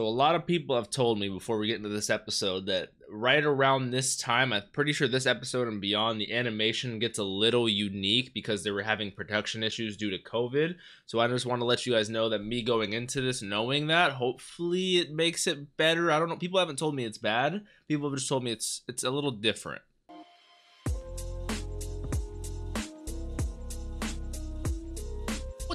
So a lot of people have told me before we get into this episode that right around this time, I'm pretty sure this episode and beyond, the animation gets a little unique because they were having production issues due to COVID. So I just want to let you guys know that me going into this knowing that, hopefully it makes it better. I don't know. People haven't told me it's bad. People have just told me it's it's a little different.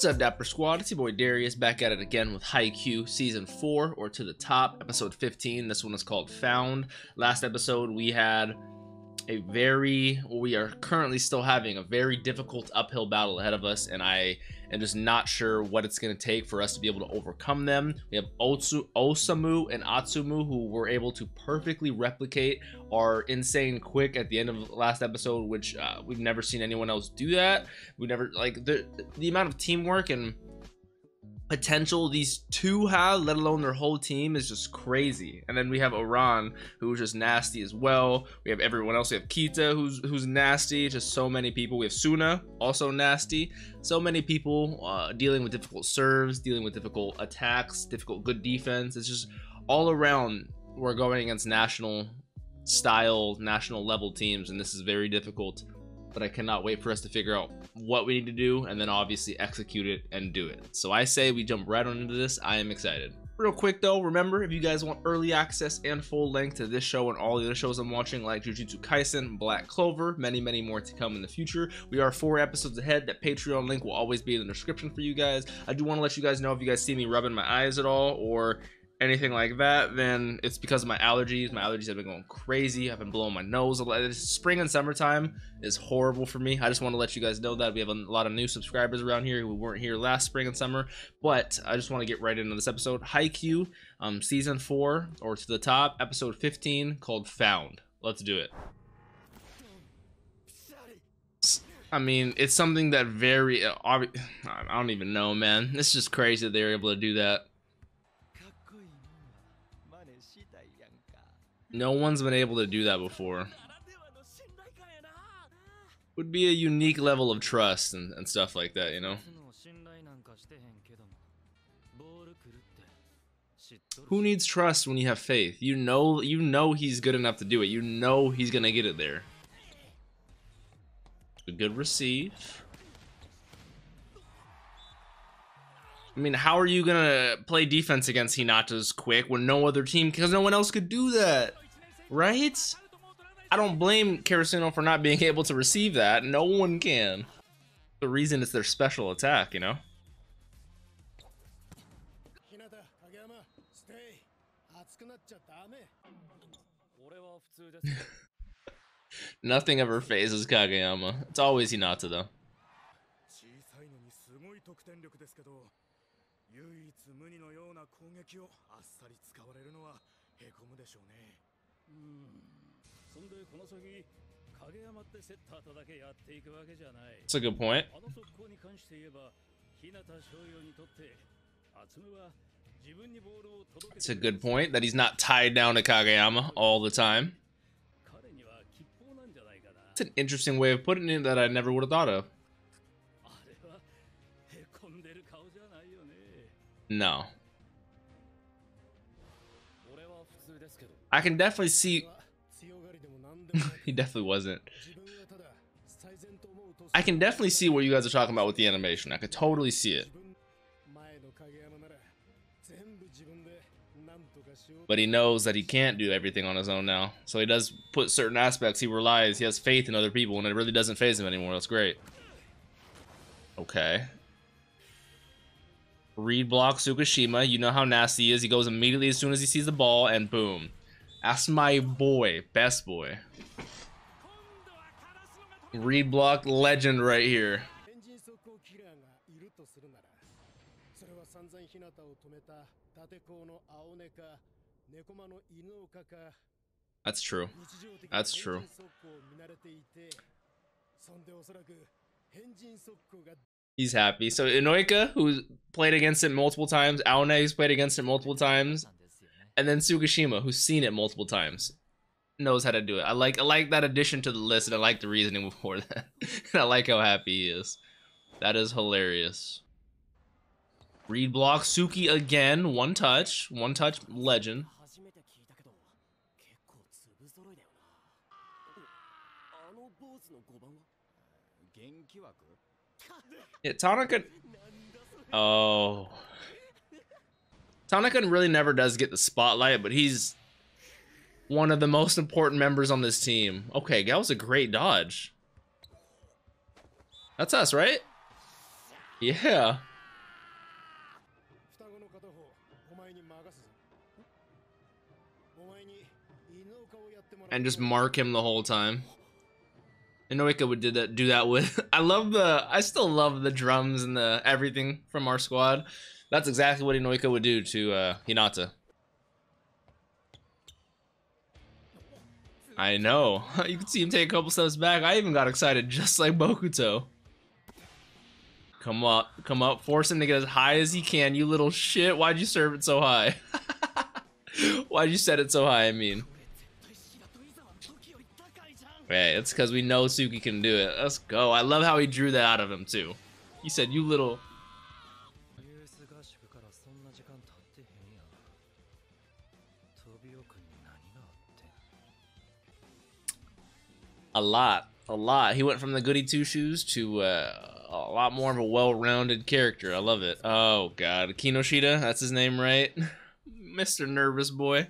What's up, Dapper Squad? It's your boy Darius back at it again with Haikyuu Season 4 or To the Top, Episode 15. This one is called Found. Last episode, we had a very, we are currently still having a very difficult uphill battle ahead of us, and I am just not sure what it's going to take for us to be able to overcome them. We have Otsu, Osamu and Atsumu who were able to perfectly replicate our insane quick at the end of last episode, which uh, we've never seen anyone else do that. We never, like, the, the amount of teamwork and potential these two have, let alone their whole team, is just crazy. And then we have Aran, who's just nasty as well. We have everyone else. We have Kita, who's who's nasty. Just so many people. We have Suna, also nasty. So many people uh, dealing with difficult serves, dealing with difficult attacks, difficult good defense. It's just all around. We're going against national style, national level teams, and this is very difficult but I cannot wait for us to figure out what we need to do and then obviously execute it and do it. So I say we jump right on into this. I am excited. Real quick though, remember if you guys want early access and full length to this show and all the other shows I'm watching like Jujutsu Kaisen, Black Clover, many many more to come in the future. We are four episodes ahead. That Patreon link will always be in the description for you guys. I do want to let you guys know if you guys see me rubbing my eyes at all or anything like that, then it's because of my allergies. My allergies have been going crazy. I've been blowing my nose a lot. Spring and summertime is horrible for me. I just want to let you guys know that we have a lot of new subscribers around here who weren't here last spring and summer. But I just want to get right into this episode. Haikyuu, um, season four or to the top, episode 15 called Found. Let's do it. I mean, it's something that very, I don't even know, man. It's just crazy that they're able to do that. No one's been able to do that before. Would be a unique level of trust and, and stuff like that, you know? Who needs trust when you have faith? You know you know he's good enough to do it. You know he's gonna get it there. A good receive. I mean, how are you gonna play defense against Hinata's quick when no other team, because no one else could do that, right? I don't blame Karasuno for not being able to receive that. No one can. The reason it's their special attack, you know? Nothing ever phases Kageyama. It's always Hinata, though. 唯一無二のような攻撃をあっさり使われるのはへこむでしょうねうんそんでこの先影山ってセッターとだけやっていくわけじゃない That's a good point あの速攻に関して言えば日向翔陽にとって厚むは自分にボールを届け It's a good point that he's not tied down to Kageyama all the time It's an interesting way of putting it that I never would have thought of No. I can definitely see. he definitely wasn't. I can definitely see what you guys are talking about with the animation. I could totally see it. But he knows that he can't do everything on his own now. So he does put certain aspects. He relies, he has faith in other people, and it really doesn't phase him anymore. That's great. Okay. Read block Tsukishima. You know how nasty he is. He goes immediately as soon as he sees the ball, and boom. That's my boy. Best boy. Read block legend right here. That's true. That's true. He's happy. So Inuoka, who's played against it multiple times, Aone, who's played against it multiple times, and then Tsukishima, who's seen it multiple times, knows how to do it. I like I like that addition to the list, and I like the reasoning before that. I like how happy he is. That is hilarious. Read block Tsuki again. One touch. One touch. Legend. Yeah, Tanaka. Oh. Tanaka really never does get the spotlight, but he's one of the most important members on this team. Okay, that was a great dodge. That's us, right? Yeah. And just mark him the whole time. Inuoka would do that do that with I love the I still love the drums and the everything from our squad. That's exactly what Inuoka would do to uh, Hinata. I know. You can see him take a couple steps back. I even got excited, just like Bokuto. Come up, come up, force him to get as high as he can. You little shit, why'd you serve it so high? why'd you set it so high, I mean? Hey, it's because we know Tsuki can do it. Let's go. I love how he drew that out of him, too. He said, you little... a lot, a lot. He went from the goody two shoes to uh, a lot more of a well-rounded character. I love it. Oh God, Kinoshita, that's his name, right? Mr. Nervous Boy.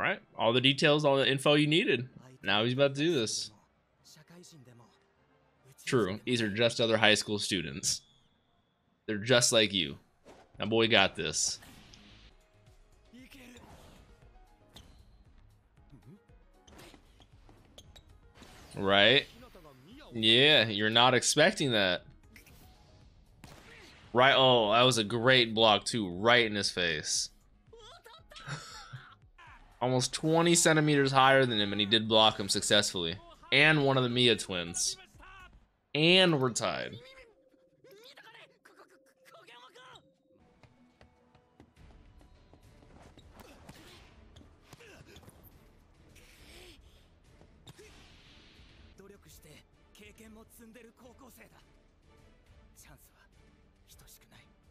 All right, all the details, all the info you needed. Now he's about to do this true. These are just other high school students. They're just like you. Now, boy, got this. Right? Yeah, you're not expecting that. Right, oh, that was a great block too, right in his face. Almost 20 centimeters higher than him, and he did block him successfully. And one of the Miya twins. And we're tied.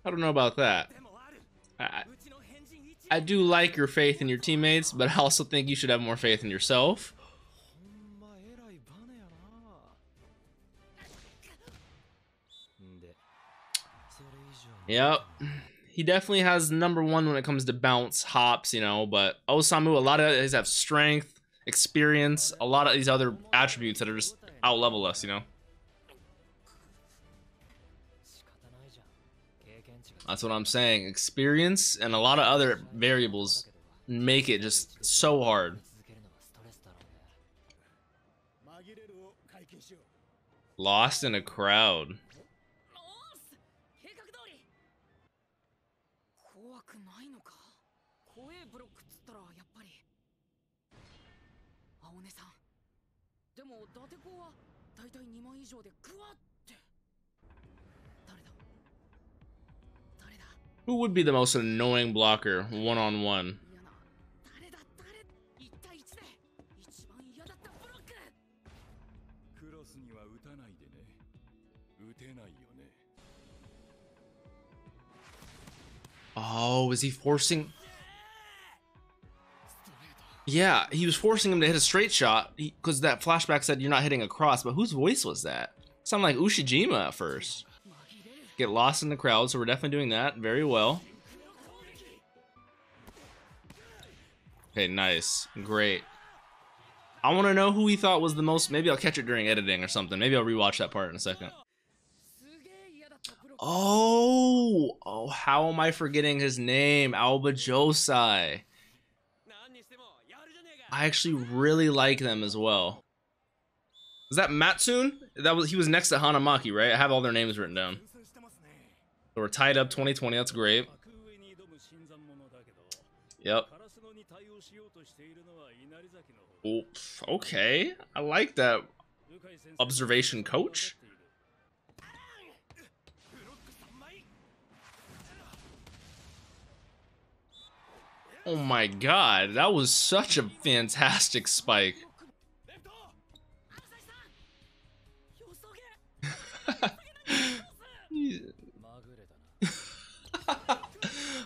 I don't know about that. I, I do like your faith in your teammates, but I also think you should have more faith in yourself. Yep. He definitely has number one when it comes to bounce, hops, you know, but Osamu, a lot of guys have strength, experience, a lot of these other attributes that are just out level us, you know. That's what I'm saying. Experience and a lot of other variables make it just so hard. Lost in a crowd. 怖えブロックっつったらやっぱり。青根さん。でも伊達工は大体2万以上でグワって。誰だ？誰だ？Who would be the most annoying blocker one on one? Oh, is he forcing? Yeah, he was forcing him to hit a straight shot because that flashback said you're not hitting a cross. But whose voice was that? Sounded like Ushijima at first. Get lost in the crowd, so we're definitely doing that very well. Okay, nice. Great. I want to know who he thought was the most. Maybe I'll catch it during editing or something. Maybe I'll rewatch that part in a second. Oh, oh, how am I forgetting his name? Aoba Johsai. I actually really like them as well. Is that Matsun? That was he was next to Hanamaki, right? I have all their names written down. So we're tied up 2020. That's great. Yep. Oops, okay. I like that observation, coach. Oh my god, that was such a fantastic spike.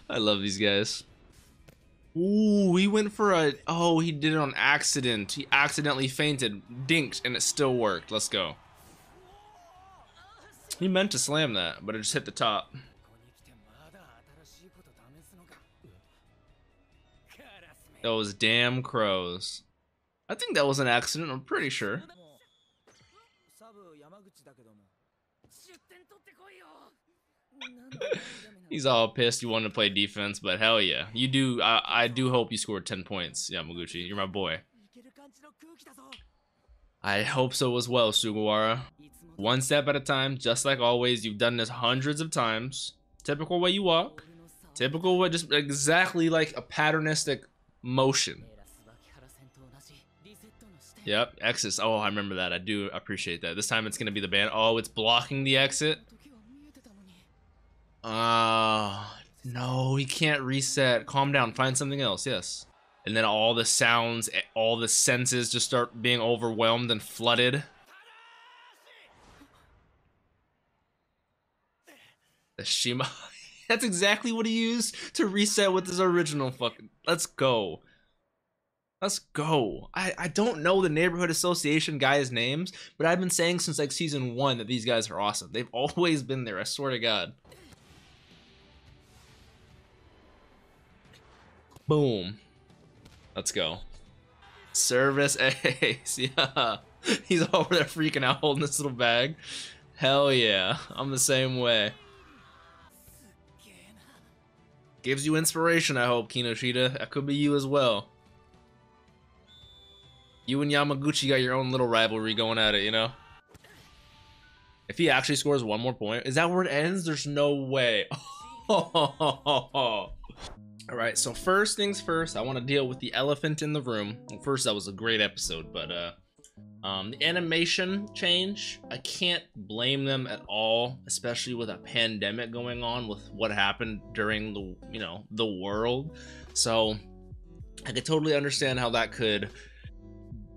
I love these guys. Ooh, he went for a... Oh, he did it on accident. He accidentally fainted, dinked, and it still worked. Let's go. He meant to slam that, but it just hit the top. Those damn crows. I think that was an accident, I'm pretty sure. He's all pissed you wanted to play defense, but hell yeah. You do I, I do hope you scored 10 points, Yamaguchi. You're my boy. I hope so as well, Sugawara. One step at a time, just like always. You've done this hundreds of times. Typical way you walk. Typical way, just exactly like a patternistic motion. Yep, exits. Oh, I remember that. I do appreciate that. This time it's going to be the ban. Oh, it's blocking the exit. Ah, uh, no, he can't reset. Calm down. Find something else. Yes. And then all the sounds, eh, all the senses just start being overwhelmed and flooded. The Shima. That's exactly what he used to reset with his original fucking. Let's go. Let's go. I, I don't know the neighborhood association guys' names, but I've been saying since like season one that these guys are awesome. They've always been there, I swear to God. Boom. Let's go. Service ace. Yeah. He's over there freaking out holding this little bag. Hell yeah. I'm the same way. Gives you inspiration, I hope, Kinoshita. That could be you as well. You and Yamaguchi got your own little rivalry going at it, you know? If he actually scores one more point, is that where it ends? There's no way. All right, so first things first, I want to deal with the elephant in the room. Well, first, that was a great episode, but uh, um, the animation change, I can't blame them at all, especially with a pandemic going on with what happened during the, you know, the world. So I could totally understand how that could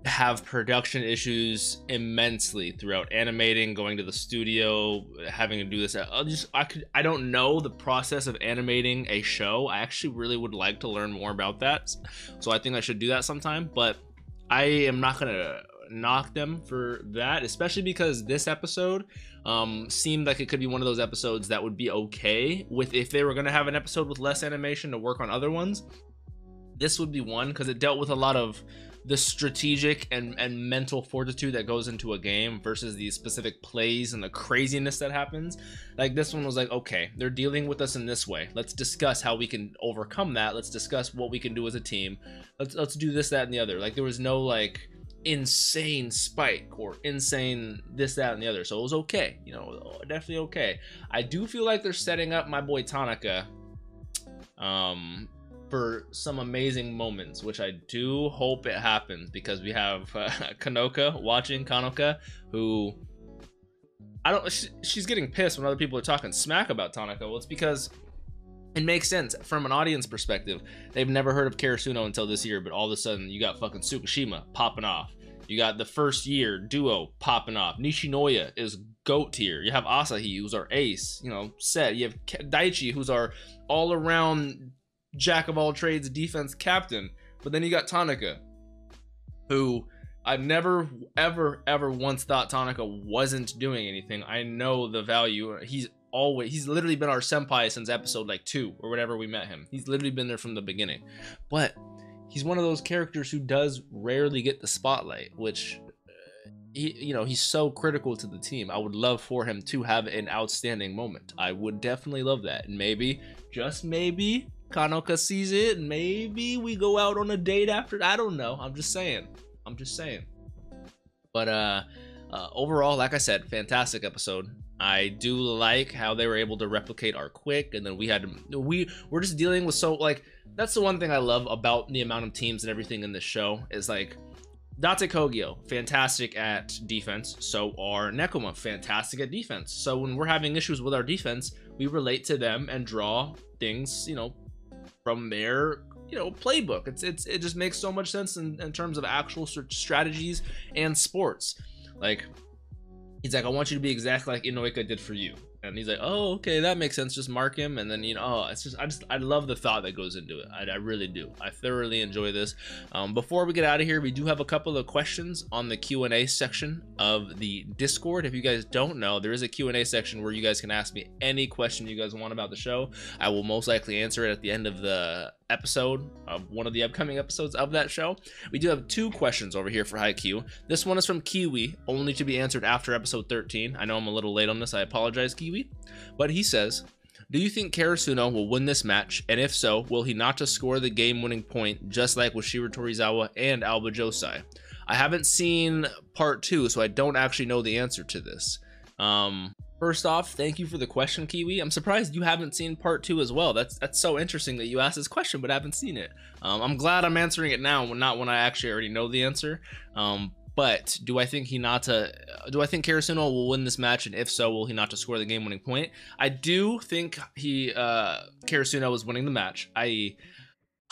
have production issues immensely throughout animating, going to the studio, having to do this. I just I could I don't know the process of animating a show. I actually really would like to learn more about that. So I think I should do that sometime, but I am not going to knock them for that, especially because this episode um seemed like it could be one of those episodes that would be okay with if they were going to have an episode with less animation to work on other ones. This would be one because it dealt with a lot of the strategic and, and mental fortitude that goes into a game versus the specific plays and the craziness that happens. Like this one was like, okay, they're dealing with us in this way. Let's discuss how we can overcome that. Let's discuss what we can do as a team. Let's let's do this, that, and the other. Like there was no like insane spike or insane this, that, and the other. So it was okay, you know, definitely okay. I do feel like they're setting up my boy Tanaka um for some amazing moments, which I do hope it happens because we have uh, Kanoka watching Kanoka, who I don't. She, she's getting pissed when other people are talking smack about Tanaka. Well, it's because it makes sense from an audience perspective. They've never heard of Karasuno until this year, but all of a sudden you got fucking Tsukishima popping off. You got the first year duo popping off. Nishinoya is goat tier. You have Asahi, who's our ace. You know, set. You have Daichi, who's our all around jack of all trades defense captain. But then you got Tanaka, who I've never, ever, ever once thought Tanaka wasn't doing anything. I know the value. He's always, he's literally been our senpai since episode like two or whatever we met him. He's literally been there from the beginning. But he's one of those characters who does rarely get the spotlight, which uh, he, you know, he's so critical to the team. I would love for him to have an outstanding moment. I would definitely love that. And maybe, just maybe, Kanoka sees it, maybe we go out on a date after. I don't know. I'm just saying. I'm just saying. But uh, uh overall, like I said, fantastic episode. I do like how they were able to replicate our quick, and then we had we we're just dealing with so like that's the one thing I love about the amount of teams and everything in this show is like Date Kogyo, fantastic at defense. So are Nekoma, fantastic at defense. So when we're having issues with our defense, we relate to them and draw things, you know, from their you know playbook. It's it's it just makes so much sense in, in terms of actual strategies and sports. Like he's like, I want you to be exactly like Inuoka did for you and he's like oh okay that makes sense just mark him. And then you know oh it's just i just i love the thought that goes into it. I, I really do. I thoroughly enjoy this. Um, before we get out of here we do have a couple of questions on the q&a section of the discord. If you guys don't know there is a q&a section where you guys can ask me any question you guys want about the show. I will most likely answer it at the end of the episode of one of the upcoming episodes of that show. We do have two questions over here for Haikyuu. This one is from Kiwi, only to be answered after episode 13. I know I'm a little late on this. I apologize, Kiwi. But he says, do you think Karasuno will win this match? And if so, will he not just score the game-winning point just like with Shiratorizawa and Aoba Johsai? I haven't seen part two, so I don't actually know the answer to this. Um, First off, thank you for the question, Kiwi. I'm surprised you haven't seen part two as well. That's that's so interesting that you asked this question but haven't seen it. Um, I'm glad I'm answering it now, not when I actually already know the answer. Um, but do I think Hinata, do I think Karasuno will win this match? And if so, will Hinata score the game-winning point? I do think he, uh, Karasuno is winning the match. I,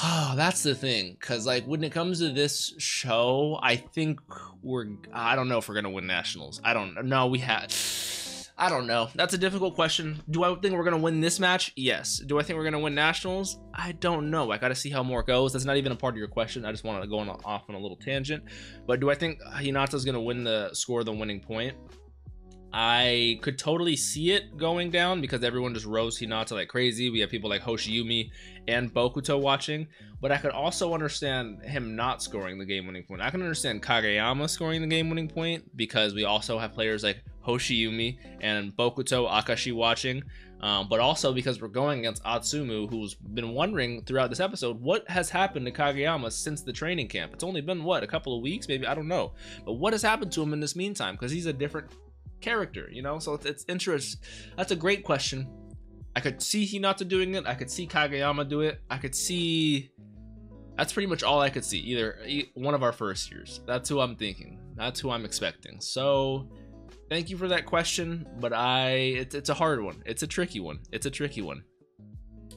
oh, that's the thing. Cause like when it comes to this show, I think we're, I don't know if we're gonna win nationals. I don't know. No, we had I don't know. That's a difficult question. Do I think we're going to win this match? Yes. Do I think we're going to win nationals? I don't know. I got to see how more goes. That's not even a part of your question. I just want to go on, off on a little tangent. But do I think Hinata's going to win the score the winning point? I could totally see it going down because everyone just rose Hinata like crazy. We have people like Hoshiumi and Bokuto watching, but I could also understand him not scoring the game-winning point. I can understand Kageyama scoring the game-winning point because we also have players like Hoshiumi and Bokuto Akashi watching, um, but also because we're going against Atsumu, who's been wondering throughout this episode what has happened to Kageyama since the training camp. It's only been what a couple of weeks, maybe I don't know, but what has happened to him in this meantime? Because he's a different character, you know. So it's, it's interest. That's a great question. I could see Hinata doing it. I could see Kageyama do it. I could see. That's pretty much all I could see. Either one of our first years. That's who I'm thinking. That's who I'm expecting. So Thank you for that question, but I it's, it's a hard one. It's a tricky one. It's a tricky one.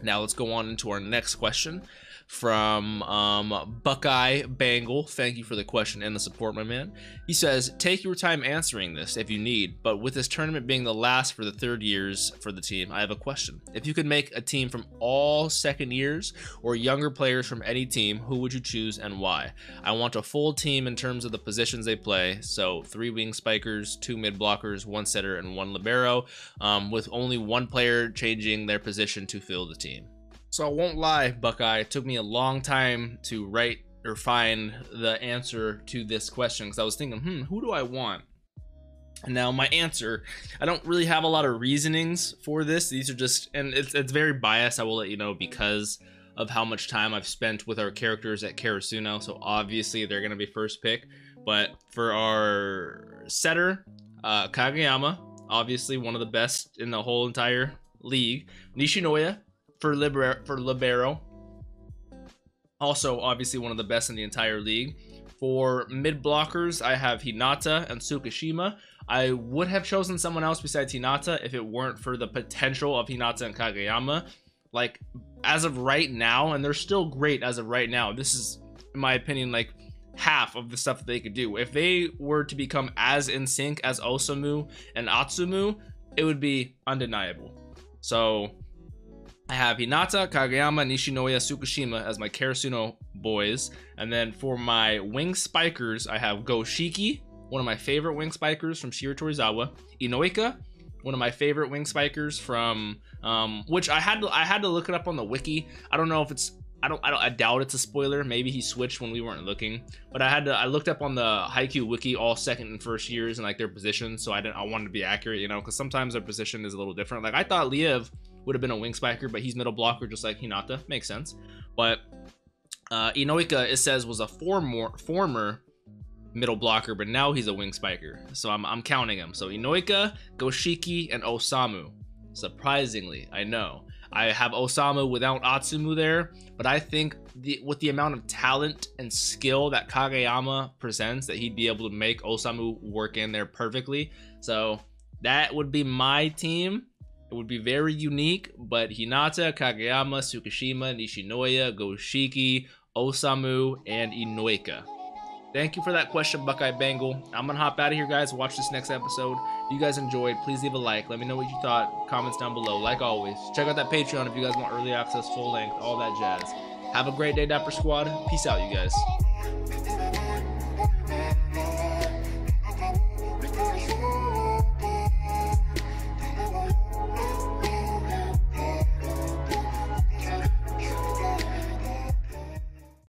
Now let's go on into our next question from um, Buckeye Bangle. Thank you for the question and the support, my man. He says, Take your time answering this if you need, but with this tournament being the last for the third years for the team, I have a question. If you could make a team from all second years or younger players from any team, who would you choose and why? I want a full team in terms of the positions they play. So, three wing spikers, two mid blockers, one setter, and one libero, um, with only one player changing their position to fill the team. So I won't lie, Buckeye, it took me a long time to write or find the answer to this question because I was thinking, hmm, who do I want? And now my answer, I don't really have a lot of reasonings for this. These are just, and it's, it's very biased, I will let you know, because of how much time I've spent with our characters at Karasuno. So obviously they're going to be first pick. But for our setter, uh, Kageyama, obviously one of the best in the whole entire league. Nishinoya, for libero, for libero. Also, obviously one of the best in the entire league. For mid blockers, I have Hinata and Tsukishima. I would have chosen someone else besides Hinata if it weren't for the potential of Hinata and Kageyama. Like, as of right now, and they're still great as of right now, this is, in my opinion, like half of the stuff that they could do. If they were to become as in sync as Osamu and Atsumu, it would be undeniable. So, I have Hinata, Kageyama, Nishinoya, Tsukishima as my Karasuno boys. And then for my wing spikers, I have Goshiki, one of my favorite wing spikers from Shira Torizawa. Inuoka, one of my favorite wing spikers from um, which I had to I had to look it up on the wiki. I don't know if it's I don't, I don't I doubt it's a spoiler. Maybe he switched when we weren't looking. But I had to I looked up on the Haikyuu wiki all second and first years and like their positions, so I didn't I wanted to be accurate, you know, because sometimes their position is a little different. Like I thought Lev would have been a wing spiker, but he's middle blocker just like Hinata. Makes sense. But uh, Inuoka, it says, was a former, former middle blocker, but now he's a wing spiker. So I'm, I'm counting him. So Inuoka, Goshiki, and Osamu. Surprisingly, I know. I have Osamu without Atsumu there, but I think the, with the amount of talent and skill that Kageyama presents, that he'd be able to make Osamu work in there perfectly. So that would be my team. It would be very unique, but Hinata, Kageyama, Tsukishima, Nishinoya, Goshiki, Osamu, and Inuoka. Thank you for that question, Buckeye Bengal. I'm gonna hop out of here, guys. Watch this next episode. If you guys enjoyed, please leave a like. Let me know what you thought. Comments down below. Like always, check out that Patreon if you guys want early access, full length, all that jazz. Have a great day, Dapper Squad. Peace out, you guys.